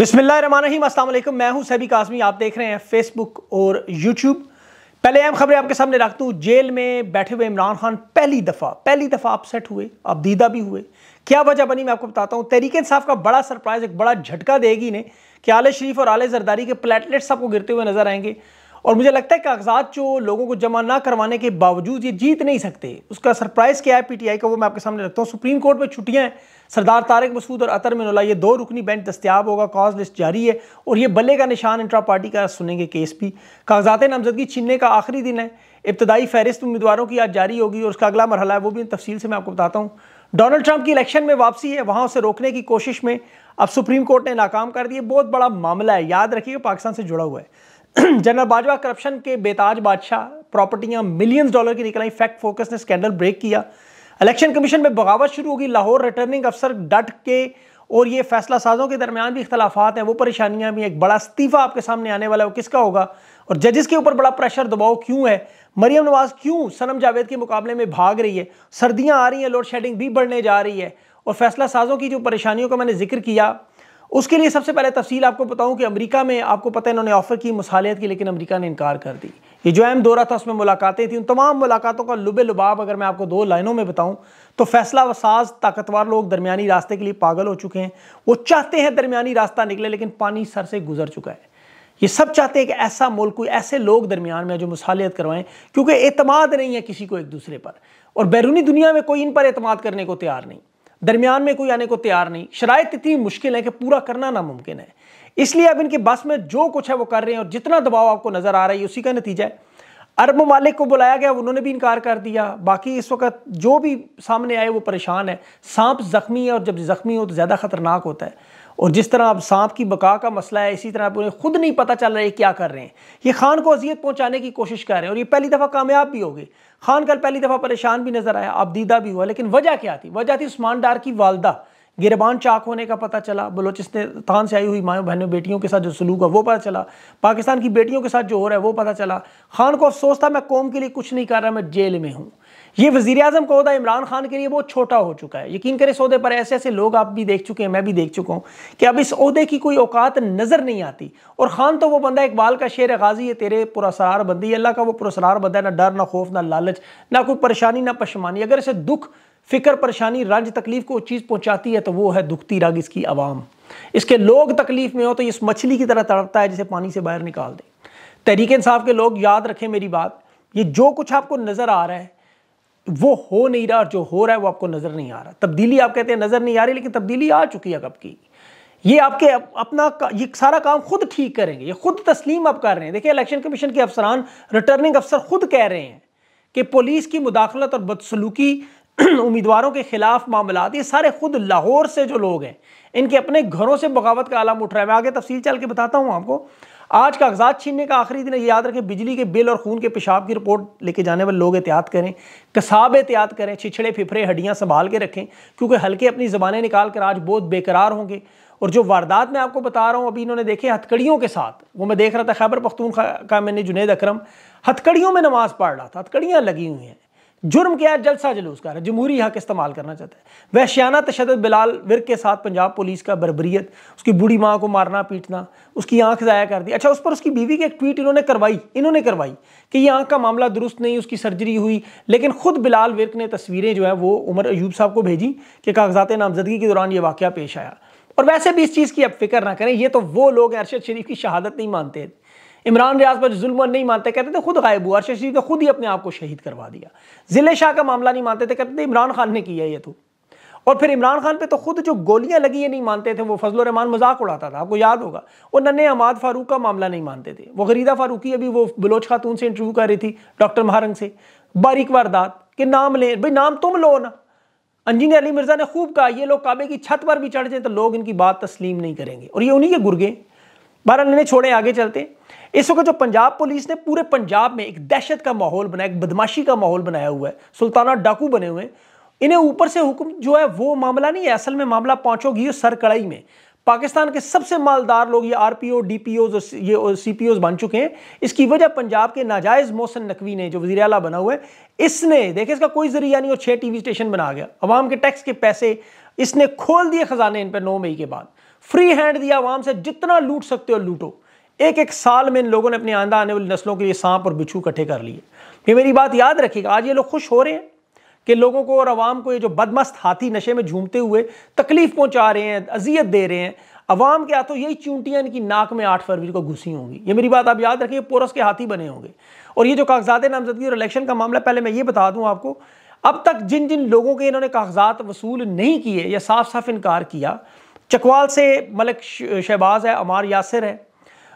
अस्सलाम वालेकुम मैं हूँ सभी कासमी आप देख रहे हैं फेसबुक और यूट्यूब पहले अहम खबरें आपके सामने रखता हूँ जेल में बैठे हुए इमरान खान पहली दफ़ा पहली दफ़ा अपसेट हुए अब दीदा भी हुए। क्या वजह बनी, मैं आपको बताता हूँ। तरीके इंसाफ का बड़ा सरप्राइज़, एक बड़ा झटका देगी ने कि आले शरीफ और आले जरदारी के प्लेटलेट्स आपको गिरते हुए नज़र आएँगे। और मुझे लगता है कागजात जो लोगों को जमा ना करवाने के बावजूद ये जीत नहीं सकते। उसका सरप्राइज़ क्या है पीटीआई का वो मैं आपके सामने रखता हूँ। सुप्रीम कोर्ट में छुट्टियाँ हैं। सरदार तारक मसूद और अतर मिनोला, ये दो रुकनी बेंच दस्तियाब होगा कॉज लिस्ट जारी है और ये बल्ले का निशान इंट्रा पार्टी का सुनेंगे केस भी। कागजात नामजदगी छीनने का आखिरी दिन है। इब्तदाई फहरिस्त उम्मीदवारों की आज जारी होगी और उसका अगला मरहला है, वो भी तफसील से मैं आपको बताता हूँ। डोनाल्ड ट्रंप की इलेक्शन में वापसी है, वहाँ उसे रोकने की कोशिश में अब सुप्रीम कोर्ट ने नाकाम कर दिया बहुत बड़ा मामला है, याद रखिए पाकिस्तान से जुड़ा हुआ है। जनरल बाजवा करप्शन के बेताज बादशाह प्रॉपर्टियाँ मिलियंस डॉलर की निकलाई। फैक्ट फोकस ने स्कैंडल ब्रेक किया। इलेक्शन कमीशन में बगावत शुरू होगी। लाहौर रिटर्निंग अफसर डट के और ये फैसला साजों के दरमियान भी इख्तलाफात हैं। वो परेशानियाँ भी एक बड़ा इस्तीफा आपके सामने आने वाला है। वो किसका होगा? और जजेस के ऊपर बड़ा प्रेशर दबाव क्यों है? मरियम नवाज़ क्यों सनम जावेद के मुकाबले में भाग रही है? सर्दियाँ आ रही हैं। लोड शेडिंग भी बढ़ने जा रही है। और फैसला साजों की जो परेशानियों का मैंने ज़िक्र किया उसके लिए सबसे पहले तफसील आपको बताऊँ कि अमेरिका में, आपको पता है इन्होंने ऑफ़र की मसालियत की, लेकिन अमेरिका ने इनकार कर दी। ये जो अहम दौरा था, उसमें मुलाकातें थी। उन तमाम मुलाकातों का लुबे लुबाब अगर मैं आपको दो लाइनों में बताऊँ तो फैसला वसाज ताकतवर लोग दरमियानी रास्ते के लिए पागल हो चुके हैं। वो चाहते हैं दरमियानी रास्ता निकले, लेकिन पानी सर से गुजर चुका है। ये सब चाहते हैं कि ऐसा मुल्क, कोई ऐसे लोग दरमियान में जो मुसालियत करवाएँ, क्योंकि एतमाद नहीं है किसी को एक दूसरे पर। और बैरूनी दुनिया में कोई इन पर एतमाद करने को तैयार नहीं। दरमियान में कोई आने को तैयार नहीं। शराय इतनी मुश्किल है कि पूरा करना नामुमकिन है। इसलिए अब इनके बस में जो कुछ है वो कर रहे हैं और जितना दबाव आपको नज़र आ रहा है उसी का नतीजा है। अरब ममालिक को बुलाया गया, उन्होंने भी इनकार कर दिया। बाकी इस वक्त जो भी सामने आए वो परेशान है। सांप जख्मी है और जब जख्मी हो तो ज़्यादा ख़तरनाक होता है। और जिस तरह अब सांप की बका का मसला है, इसी तरह उन्हें खुद नहीं पता चल रहा है क्या कर रहे हैं। ये खान को अजियत पहुँचाने की कोशिश कर रहे हैं और ये पहली दफ़ा कामयाब भी हो गए। खान कल पहली दफ़ा परेशान भी नज़र आया अब दीदा भी हुआ, लेकिन वजह क्या थी? वजह थी उस्मान डार की वालदा। गिरबान चाक होने का पता चला, बलोचिस्तान से आई हुई माओ बहनों बेटियों के साथ जो सलूक है वो पता चला। पाकिस्तान की बेटियों के साथ जो हो रहा है, वो पता चला। खान को अफसोस था, मैं कौम के लिए कुछ नहीं कर रहा, मैं जेल में हूँ। ये वजी अजम का अहदा इमरान खान के लिए बहुत छोटा हो चुका है। यकीन करें सौदे पर ऐसे ऐसे लोग आप भी देख चुके हैं, मैं भी देख चुका हूँ कि अब इस अहदे की कोई औकात नज़र नहीं आती। और खान तो वो बंदा इकबाल का शेर गाजी है तेरे पुरसरार बंदी अल्लाह का वो पुरसरार बंदा ना डर, ना खौफ, ना लालच, ना कोई परेशानी, ना पशमानी। अगर इसे दुख, फ़िक्र, परेशानी, रंज, तकलीफ़ को चीज़ पहुँचाती है तो वो है दुखती रग इसकी आवाम। इसके लोग तकलीफ़ में हो तो इस मछली की तरह तड़पता है, जिसे पानी से बाहर निकाल दें। तहरीक इंसाफ के लोग, याद रखें मेरी बात, ये जो कुछ आपको नज़र आ रहा है वो हो नहीं रहा और जो हो रहा है वो आपको नज़र नहीं आ रहा। तब्दीली आप कहते हैं, नज़र नहीं आ रही, लेकिन तब्दीली आ चुकी है कब की। ये आपके अपना ये सारा काम खुद ठीक करेंगे, ये खुद तस्लीम आप कर रहे हैं। देखिए, इलेक्शन कमीशन के अफसरान, रिटर्निंग अफसर खुद कह रहे हैं कि पुलिस की मुदाखलत और बदसलूकी, उम्मीदवारों के खिलाफ मामला ये सारे खुद लाहौर से जो लोग हैं, इनके अपने घरों से बगावत का आलम उठ रहा है। मैं आगे तफसील चल के बताता हूँ आपको। आज कागजात छीनने का आखिरी दिन याद रखें, बिजली के बिल और खून के पेशाब की रिपोर्ट लेके जाने वाले लोग एहतियात करें, कसाब एहतियात करें, छिछड़े फिफड़े हड्डियाँ संभाल के रखें, क्योंकि हल्के अपनी ज़बानें निकाल कर आज बहुत बेकरार होंगे। और जो वारदात मैं आपको बता रहा हूँ, अभी इन्होंने देखे हथकड़ियों के साथ, वो मैं देख रहा था खैबर पख्तून का, मैंने जुनेद अक्रम, हथकड़ियों में नमाज़ पढ़ रहा था, हथकड़ियाँ लगी हुई हैं। जुर्म क्या है? जलसा जलूस का जमहूरी हक इस्तेमाल करना चाहता है। वहशियाना तशद बिलाल विर के साथ पंजाब पुलिस का बरबरीत उसकी बूढ़ी माँ को मारना, पीटना, उसकी आँख ज़ाया कर दी। अच्छा उस पर उसकी बीवी की एक ट्वीट इन्होंने करवाई इन्होंने करवाई कि ये आँख का मामला दुरुस्त नहीं, उसकी सर्जरी हुई। लेकिन खुद बिलाल विर्क ने तस्वीरें जो है, वो उमर अयूब साहब को भेजी कि कागजात नामजदगी के दौरान ये वाक़ पेश आया। और वैसे भी इस चीज़ की अब फ़िक्र ना करें, ये तो वो लोग अरशद शरीफ की शहादत नहीं मानते। इमरान रियाज पर जुल्म नहीं मानते, कहते थे, खुद गायब हुआ, अरशद शरीफ ने खुद ही अपने आप को शहीद करवा दिया। ज़िले शाह का मामला नहीं मानते थे, कहते थे, इमरान खान ने किया ये तो। और फिर इमरान खान पे तो खुद जो गोलियाँ लगी है नहीं मानते थे, वो फजल रहमान मज़ाक उड़ाता था, आपको याद होगा। वो नन्हे अमाद फारूक का मामला नहीं मानते थे। वो गरीदा फारूकी अभी वो बलोच खातून से इंटरव्यू कर रही थी, डॉक्टर महारंग से। बारीक वारदात, के नाम ले, भाई, नाम तुम लो ना। इंजीनियर अली मिर्ज़ा ने खूब कहा, ये लोग काबे की छत पर भी चढ़ जाए तो लोग इनकी बात तस्लीम नहीं करेंगे। और ये उन्हीं के गुर्गे। बहरहाल इन्हें छोड़े आगे चलते। इस वक्त जो पंजाब पुलिस ने पूरे पंजाब में एक दहशत का माहौल बनाया, एक बदमाशी का माहौल बनाया हुआ है, सुल्ताना डाकू बने हुए इन्हें ऊपर से हुक्म जो है, वो मामला नहीं है, असल में मामला पहुंचोगी सर कड़ाई में। पाकिस्तान के सबसे मालदार लोग, ये R P O D P RPO DPO ये सीपीओ बन चुके हैं। इसकी वजह पंजाब के नाजायज मोहसन नकवी ने, जो वजी अला बना हुआ है, इसने देखे इसका कोई ज़रिया नहीं और छह टीवी स्टेशन बना गया। अवाम के टैक्स के पैसे इसने खोल दिए खजाने इन पर नौ मई के बाद। फ्री हैंड दिया आवाम से, जितना लूट सकते हो लूटो। एक एक साल में इन लोगों ने अपनी आंदा आने वाली नस्लों के लिए सांप और बिच्छू इकट्ठे कर लिए। ये मेरी बात याद रखिएगा, आज ये लोग खुश हो रहे हैं कि लोगों को और आवाम को ये जो बदमस्त हाथी नशे में झूमते हुए तकलीफ़ पहुँचा रहे हैं, अजियत दे रहे हैं अवाम के हाथों यही चूंटियाँ इनकी नाक में आठ फरवरी को घुसी होंगी। ये मेरी बात आप याद रखिए, पोरस के हाथी बने होंगे। और ये जो कागजात नामजदगी और इलेक्शन का मामला पहले मैं ये बता दूँ आपको, अब तक जिन जिन लोगों के इन्होंने कागजात वसूल नहीं किए या साफ़ साफ़ इनकार किया चकवाल से मलिक शहबाज है अमार यासिर है।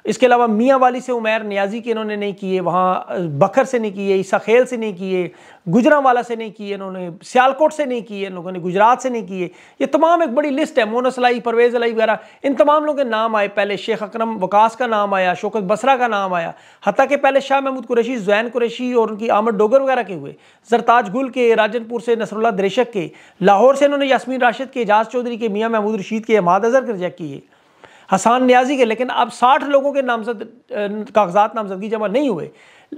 इसके अलावा मियाँ वाली से उमैर, न्याजी के इन्होंने नहीं किए, वहाँ बखर से नहीं किए, ईसा खेल से नहीं किए गुजरा वाला से नहीं किए, इन्होंने सियालकोट से नहीं किए, इन लोगों ने गुजरात से नहीं किए। ये तमाम एक बड़ी लिस्ट है, मोनस अलाई परवेज़ अलाई वगैरह, इन तमाम लोगों के नाम आए। पहले शेख अक्रम वकास का नाम आया, शोकत बसरा का नाम आया हती के पहले शाह महमूद कुरैशी जैन कुरैशी और उनकी आमद डोगर वगैरह के हुए। जरताज गुल के, राजनपुर से नसरुल्ला दरेशक के, लाहौर से इन्होंने यासमीन राशिद के, एजाज चौधरी के, मियाँ महमूद रशीद के अमाद अजहर के रिजेक्ट किए। हसान न्याजी के, लेकिन अब साठ लोगों के नामजद कागजात नामजदगी जमा नहीं हुए।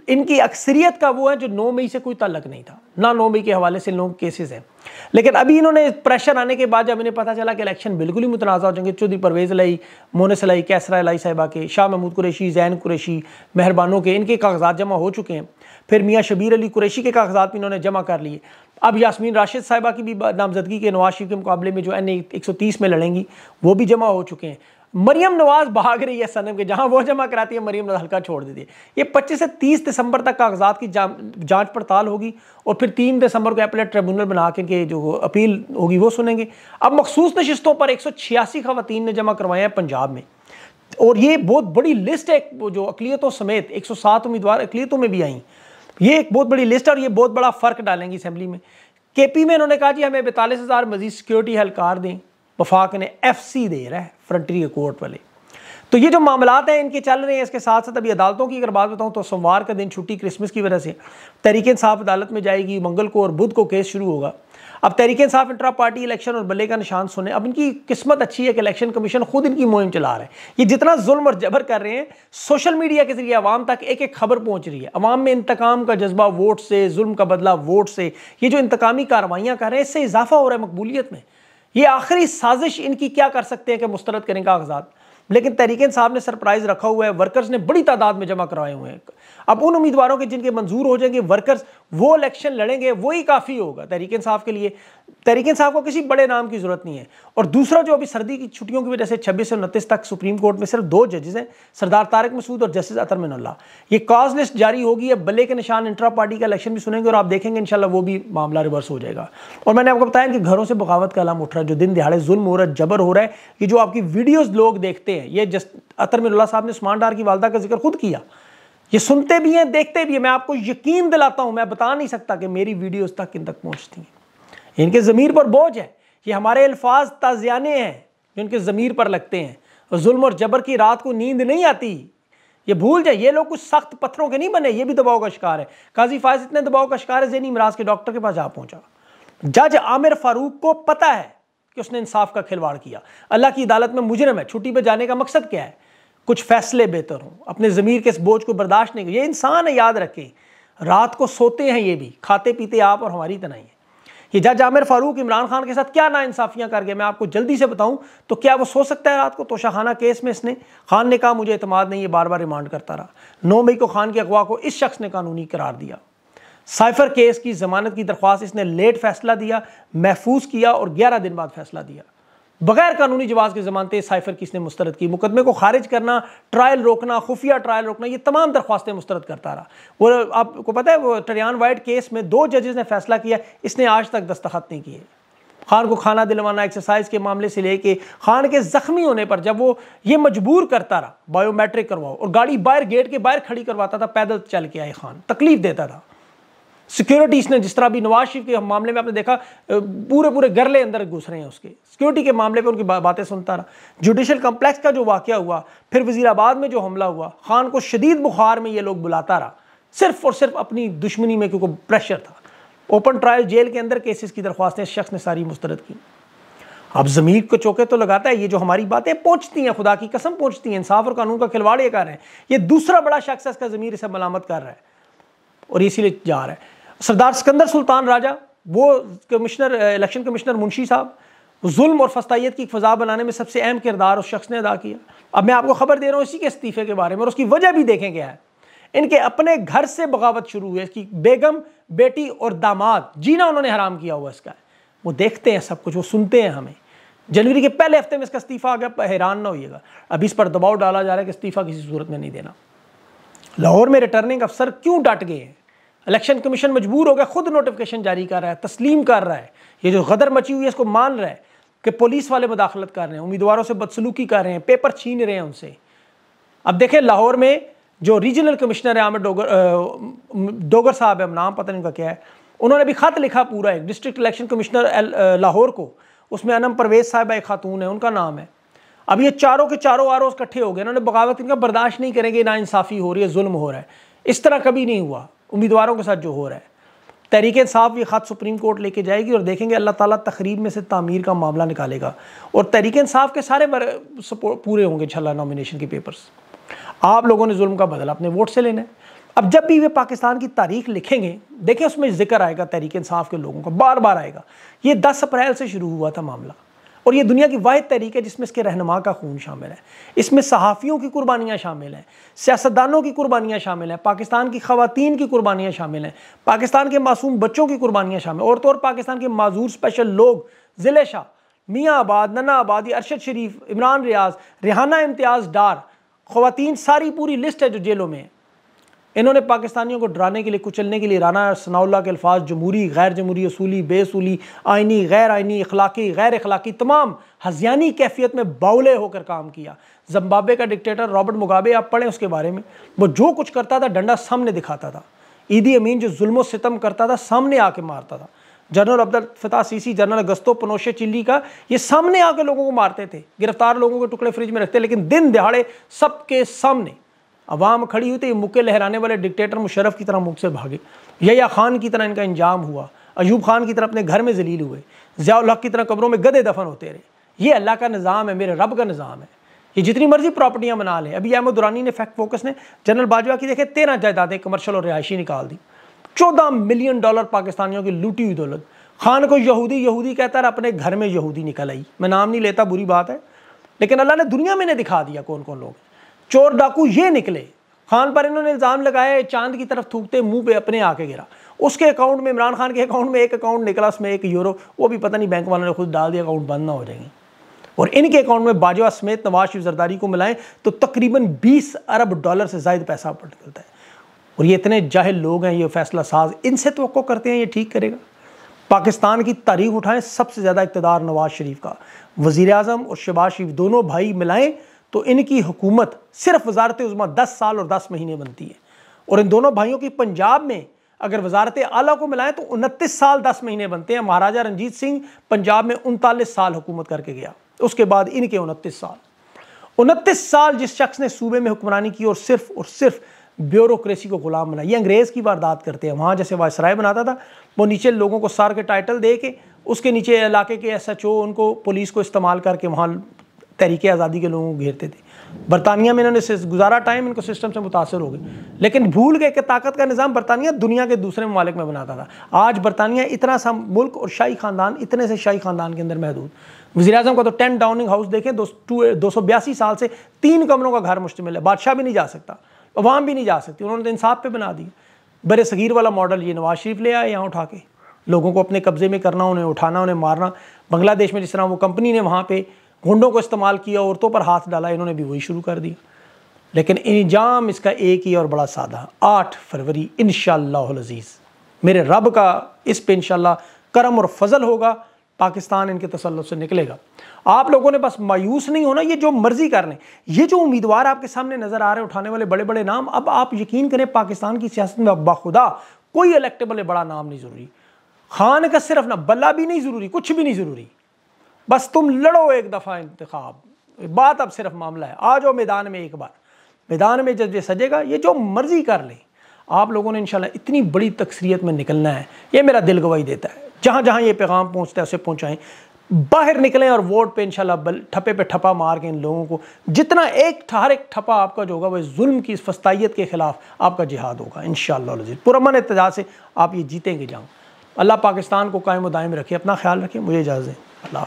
इनकी अक्सरियत का वो है जो नौ मई से कोई तल्लक नहीं था। ना नौ मई के हवाले से लोग केसेस हैं। लेकिन अभी इन्होंने प्रेशर आने के बाद जब इन्हें पता चला कि इलेक्शन बिल्कुल ही मुतनाज़ा हो जाएँगे, चौधरी परवेज़ लाई मोनस लाई कैसरा लाई साहिबा के, शाह महमूद कुरैशी, जैन कुरैशी, मेहरबानों के, इनके कागजात जमा हो चुके हैं। फिर मियाँ शबीर अली कुरैशी के कागजात भी इन्होंने जमा कर लिए। अब यासमीन राशिद साहिबा की भी नामजदगी के नवाज़ शरीफ के मुकाबले में जो एन एक सौ तीस में लड़ेंगी, वो भी जमा हो चुके हैं। मरियम नवाज़ भाग रही है सनम के, जहाँ वो जमा कराती है, मरियम नवाज़ हल्का छोड़ देती है। ये 25 से 30 दिसंबर तक कागजात की जाँच पड़ताल होगी और फिर तीन दिसंबर को एपलेट ट्रिब्यूनल बना के के जो अपील होगी, वो सुनेंगे। अब मखसूस नशस्तों पर एक सौ छियासी खवतिन ने जमा करवाए हैं पंजाब में। और ये बहुत बड़ी लिस्ट है जो अकलीतों समेत एक सौ सात उम्मीदवार अकलीतों में भी आई। ये एक बहुत बड़ी लिस्ट है और ये बहुत बड़ा फ़र्क डालेंगी असम्बली में। के पी में इन्होंने कहा, जी हमें बैतालीस हज़ार मजीद सिक्योरिटी हलकार दें, वफाक ने एफ़ सी दे रहा है। फ्रंटरी कोर्ट वाले। तो ये जो मामला हैं, इनके चल रहे हैं, इसके साथ साथ अभी अदालतों की अगर बात बताऊँ तो सोमवार का दिन, छुट्टी क्रिसमस की वजह से, तहरीक इंसाफ अदालत में जाएगी, मंगल को और बुध को केस शुरू होगा। अब Tehreek Insaf intra party election और बल्ले का निशान सुने, अब इनकी किस्मत अच्छी है कि इलेक्शन कमीशन खुद इनकी मुहिम चला रहे हैं। ये जितना जुल्म और जबर कर रहे हैं सोशल मीडिया के ज़रिए आवाम तक एक एक खबर पहुँच रही है। अवाम में इंतकाम का जज्बा वोट से, जुल्म का बदला वोट से, ये जो इंतकामी कार्रवाइयाँ कर रहे हैं, इससे इजाफा हो रहा है मकबूलियत में। ये आखिरी साजिश इनकी क्या कर सकते हैं कि मुस्तरद करें कागजात लेकिन तरीके साहब ने सरप्राइज़ रखा हुआ है, वर्कर्स ने बड़ी तादाद में जमा करवाए हुए हैं। अब उन उम्मीदवारों के जिनके मंजूर हो जाएँगे वर्कर्स, वो इलेक्शन लड़ेंगे वही काफ़ी होगा तहरीक साहब के लिए। तहरीक इंसाफ को किसी बड़े नाम की ज़रूरत नहीं है। और दूसरा जो अभी सर्दी की छुट्टियों की वजह से छब्बीस से उनतीस तक सुप्रीम कोर्ट में सिर्फ़ दो जजेस हैं, सरदार तारक मसूद और जस्टिस अतर मिनल्ला ये कॉज लिस्ट जारी होगी, अब बल्ले के निशान इंट्रा पार्टी का इलेक्शन भी सुनेंगे और आप देखेंगे, इंशाल्लाह वो भी मामला रिवर्स हो जाएगा। और मैंने आपको बताया कि घरों से बगावत का अलाम उठ रहा है, जो दिन दिहाड़े जुल्म हो रहा है जबर हो रहा है, ये जो आपकी वीडियोज़ लोग देखते हैं, ये जस्ट अतर मिनल्ला साहब ने उस्मान डार की वालदा का ज़िक्र खुद किया। ये सुनते भी हैं, देखते भी हैं, मैं आपको यकीन दिलाता हूँ, मैं बता नहीं सकता कि मेरी वीडियोस तक इन तक पहुँचती हैं। इनके ज़मीर पर बोझ है। ये हमारे अल्फाज ताजियाने हैं, जो इनके ज़मीर पर लगते हैं। और जुल्म और जबर की रात को नींद नहीं आती। ये भूल जाए, ये लोग कुछ सख्त पत्थरों के नहीं बने, ये भी दबाव का शिकार है। काजी फायज इतने दबाव का शिकार है जैनी इमराज के डॉक्टर के पास जा पहुँचा। जज आमिर फारूक को पता है कि उसने इंसाफ का खिलवाड़ किया। अल्लाह की अदालत में मुजरम है, छुट्टी पर जाने का मकसद क्या है? कुछ फैसले बेहतर हों। अपने ज़मीर के इस बोझ को बर्दाश्त नहीं ये इंसान है, याद रखें। रात को सोते हैं ये भी खाते पीते आप और हमारी तरह ही। ये जज आमिर फारूक इमरान खान के साथ क्या ना इंसाफियाँ कर गए? मैं आपको जल्दी से बताऊँ तो क्या वो सो सकता है रात को? तोशाखाना केस में इसने। खान ने कहा, मुझे अतमाद नहीं ये बार बार रिमांड करता रहा। नौ मई को खान के अगवा को इस शख्स ने कानूनी करार दिया। साइफर केस की जमानत की दरख्वास्त इसने लेट फैसला दिया, महफूज किया और ग्यारह दिन बाद फैसला दिया। बगैर कानूनी जवाब के जमानते साइफर किसने मुस्तरद की। मुकदमे को खारिज करना, ट्रायल रोकना, खुफिया ट्रायल रोकना, ये तमाम दरख्वास्तें मुस्तरद करता रहा। वो, आपको पता है, वो टरियान वाइट केस में दो जजेस ने फैसला किया, इसने आज तक दस्तखत नहीं किए। खान को खाना दिलवाना एक्सरसाइज के मामले से लेके खान के जख्मी होने पर जब वो ये मजबूर करता रहा बायोमेट्रिक करवाओ, और गाड़ी बाहर गेट के बाहर खड़ी करवाता था, पैदल चल के आए खान, तकलीफ़ देता था। सिक्योरिटी इसने जिस तरह भी नवाज़ शरीफ के मामले में आपने देखा पूरे पूरे गरले अंदर घुस रहे हैं उसके। सिक्योरिटी के मामले पे उनकी बा, बातें सुनता रहा। जुडिशल कम्प्लेक्स का जो वाक़ हुआ फिर वजीराबाद में जो हमला हुआ खान को शदीद बुखार में ये लोग बुलाता रहा। सिर्फ़ और सिर्फ़ अपनी दुश्मनी में क्योंकि प्रेशर था। ओपन ट्रायल जेल के अंदर केसेस की दरख्वास्तें शख्स ने सारी मुस्तरद की। अब ज़मीर को चौके तो लगाता है ये जो हमारी बातें पहुँचती हैं खुदा की कसम पहुँचती हैं इंसाफ और कानून का खिलवाड़ ये कर रहे हैं। ये दूसरा बड़ा शख्स है इसका ज़मीर इसे मलामत कर रहा है। और इसीलिए जा रहा है। सरदार सिकंदर सुल्तान राजा, वो कमिश्नर इलेक्शन कमिश्नर मुंशी साहब, जुल्म और फस्ताइत की फ़जा बनाने में सबसे अहम किरदार उस शख्स ने अदा किया। अब मैं आपको खबर दे रहा हूँ इसी के इस्तीफ़े के बारे में और उसकी वजह भी देखें क्या है। इनके अपने घर से बगावत शुरू हुई इसकी बेगम, बेटी और दामाद, जीना उन्होंने हराम किया हुआ इसका। वो देखते हैं सब कुछ, वो सुनते हैं हमें। जनवरी के पहले हफ़्ते में इसका इस्तीफ़ा आ गया हैरान ना होइएगा। अभी इस पर दबाव डाला जा रहा है कि इस्तीफ़ा किसी सूरत में नहीं देना। लाहौर में रिटर्निंग अफसर क्यों डट गए हैं? इलेक्शन कमीशन मजबूर हो गया, खुद नोटिफिकेशन जारी कर रहा है, तस्लीम कर रहा है। ये जो गदर मची हुई है, इसको मान रहा है कि पुलिस वाले मुदाखलत कर रहे हैं, उम्मीदवारों से बदसलूकी कर रहे हैं पेपर छीन रहे हैं उनसे। अब देखें, लाहौर में जो रीजनल कमिश्नर है, आमिर डोगर डोगर साहब है, नाम पता नहीं उनका क्या है, उन्होंने भी खत लिखा पूरा एक डिस्ट्रिक्ट इलेक्शन कमिश्नर लाहौर को। उसमें अनम परवेज साहब एक खातून है, उनका नाम है। अब ये चारों के चारों आर इकट्ठे हो गए उन्होंने बगावत इनका बर्दाश्त नहीं करेंगे, ना इंसाफ़ी हो रही है, जुल्म हो रहा है। इस तरह कभी नहीं हुआ। उम्मीदवारों के साथ जो हो रहा है। तहरीक साफ़ ये ख़त सुप्रीम कोर्ट लेके जाएगी और देखेंगे अल्लाह ताला तकरीब में से तामीर का मामला निकालेगा। और तहरीक साफ़ के सारे पूरे होंगे छला नॉमिनेशन के पेपर्स आप लोगों ने जुल्म का बदला, अपने वोट से लेना है। अब जब भी वे पाकिस्तान की तारीख लिखेंगे देखें उसमें ज़िक्र आएगा तहरीक इंसाफ के लोगों का बार बार आएगा। ये दस अप्रैल से शुरू हुआ था मामला। और ये दुनिया की वाद तहरीक है जिसमें इसके रहनमा का खून शामिल है। इसमें सहाफ़ियों की कुर्बानियाँ शामिल हैं, सियासतदानों की कुर्बानियाँ शामिल हैं, पाकिस्तान की खवतिन की कुर्बानियाँ शामिल हैं, पाकिस्तान के मासूम बच्चों की कुर्बानियाँ शामिल और तो और पाकिस्तान के माजूर स्पेशल लोग, ज़िले शाह, मियाँ आबाद नना आबादी, अरशद शरीफ, इमरान रियाज, रिहाना इम्तियाज़ डार ख़वान सारी पूरी लिस्ट है जो जेलों में है। इन्होंने पाकिस्तानियों को डराने के लिए, कुचलने के लिए राना सनाउल्ला के अल्फाज, जमहूरी गैर जमहूरी असूली, बेसूली, आइनी गैर आइनी अखलाकी गैर अखलाकी तमाम हजियानी कैफियत में बाउले होकर काम किया। जम्बाबे का डिक्टेटर रॉबर्ट मुगाबे, आप पढ़ें उसके बारे में। वो जो कुछ करता था, डंडा सामने दिखाता था। ईदी अमीन जो जुल्म सितम करता था, सामने आके मारता था। General Abdul Fattah Sisi, general Augusto Pinochet Chile का, ये सामने आके लोगों को मारते थे। गिरफ़्तार लोगों के टुकड़े फ्रिज में रखते, लेकिन दिन दिहाड़े सबके सामने अवाम खड़ी हुई थी मुक्के लहराने वाले डिक्टेटर मुशरफ की तरह मुख से भागे। यया खान की तरह इनका इंजाम हुआ। अयूब खान की तरह अपने घर में जलील हुए। ज़ियाउल की तरह कब्रों में गदे दफन होते रहे। ये अल्लाह का निज़ाम है, मेरे रब का निज़ाम है। ये जितनी मर्ज़ी प्रॉपर्टियाँ बना लें। अभी अहमद दुरानी ने फैक्ट फोकस ने जनरल बाजवा की देखे, तेरह जायदादें कमर्शल और रिहायशी निकाल दी। चौदह मिलियन डॉलर पाकिस्तानियों की लूटी हुई दौलत। खान को यहूदी यहूदी कहता है अपने घर में यहूदी निकल आई। मैं नाम नहीं लेता, बुरी बात है। लेकिन अल्लाह ने दुनिया में ने दिखा दिया कौन कौन लोग चोर डाकू ये निकले। खान पर इन्होंने इल्ज़ाम लगाया चाँद की तरफ़ थूकते मुँह पे अपने आके गिरा। उसके अकाउंट में, इमरान खान के अकाउंट में एक अकाउंट निकला, उसमें एक यूरो वो भी पता नहीं बैंक वालों ने खुद डाल दिया अकाउंट बंद ना हो जाएँगे। और इनके अकाउंट में बाजवा समेत नवाज़ शरीफ जरदारी को मिलाएँ तो तकरीबन 20 अरब डॉलर से ज़ायद पैसा पर निकलता है। और ये इतने जाहिल लोग हैं, ये फैसला साज, इनसे तो करते हैं, ये ठीक करेगा। पाकिस्तान की तारीख उठाएँ, सबसे ज़्यादा इकतदार नवाज़ शरीफ का। वज़ी अजम और शबाज शरीफ दोनों भाई मिलाएँ तो इनकी हुकूमत सिर्फ़ वजारत उज़मा दस साल और दस महीने बनती है। और इन दोनों भाइयों की पंजाब में अगर वजारत आला को मिलाएँ तो उनतीस साल दस महीने बनते हैं। महाराजा रंजीत सिंह पंजाब में उनतालीस साल हुकूमत करके गया। उसके बाद इनके उनतीस साल। उनतीस साल जिस शख्स ने सूबे में हुक्मरानी की और सिर्फ़ और सिर्फ़ ब्यूरोक्रेसी को गुलाम बनाया ये अंग्रेज़ की वारदात करते हैं। वहाँ जैसे वायसराय बनाता था, वो नीचे लोगों को सार के टाइटल दे के उसके नीचे इलाके के एस एच ओ उनको पुलिस को इस्तेमाल करके वहाँ तहरीक आज़ादी के लोगों को घेरते थे। बरतानिया में इन्होंने गुजारा टाइम इनको सिस्टम से मुतासर हो गए लेकिन भूल गए कि ताकत का निज़ाम बरतानिया दुनिया के दूसरे ममालिक में बनाता था। आज बरतानिया इतना सा मुल्क और शाही ख़ानदान, इतने से शाही ख़ानदान के अंदर महदूद। वजी अजम का तो टेन डाउनिंग हाउस देखें, दो दो सौ बयासी साल से तीन कमरों का घर मुश्तमिल है। बादशाह भी नहीं जा सकता, अवाम भी नहीं जा सकती, उन्होंने तो इंसाफ पे बना दी बड़े सगीर वाला मॉडल ये नवाज़ शरीफ ले आए यहाँ उठा के। लोगों को अपने कब्ज़े में करना, उन्हें उठाना, उन्हें मारना। बांग्लादेश में जिस तरह वो कंपनी ने वहाँ पे गुंडों को इस्तेमाल किया, औरतों पर हाथ डाला, इन्होंने भी वही शुरू कर दिया। लेकिन इंजाम इसका एक ही और बड़ा सादा आठ फरवरी इन शजीज़ मेरे रब का इस पे इनशाला करम और फजल होगा, पाकिस्तान इनके तसल्लुत से निकलेगा। आप लोगों ने बस मायूस नहीं होना, ये जो मर्ज़ी कर लें। ये जो उम्मीदवार आपके सामने नज़र आ रहे उठाने वाले बड़े बड़े नाम, अब आप यकीन करें, पाकिस्तान की सियासत में बाखुदा कोई इलेक्टेबल बड़ा नाम नहीं ज़रूरी। खान का सिर्फ़ ना, बल्ला भी नहीं ज़रूरी, कुछ भी नहीं ज़रूरी। बस तुम लड़ो एक दफ़ा इंतखब। बात अब सिर्फ़ मामला है। आ जाओ मैदान में एक बार। मैदान में ये सजेगा, ये जो मर्ज़ी कर ले। आप लोगों ने इंशाल्लाह इतनी बड़ी तकसरीत में निकलना है। ये मेरा दिल गवाही देता है। जहाँ जहाँ ये पैगाम पहुँचता है, उसे पहुँचाएँ। बाहर निकलें और वोट पे इंशाल्लाह ठप्पे पे ठप्पा मार के इन लोगों को। जितना एक हर एक ठप्पा आपका जो होगा वह जुल्म की, इस फस्ताइत के ख़िलाफ़ आपका जिहाद होगा इन पुरमन एतजा से आप ये जीतेंगे जाऊँ अल्लाह पाकिस्तान को कायम दायम रखे अपना ख्याल रखें मुझे इजाज़त अल्लाह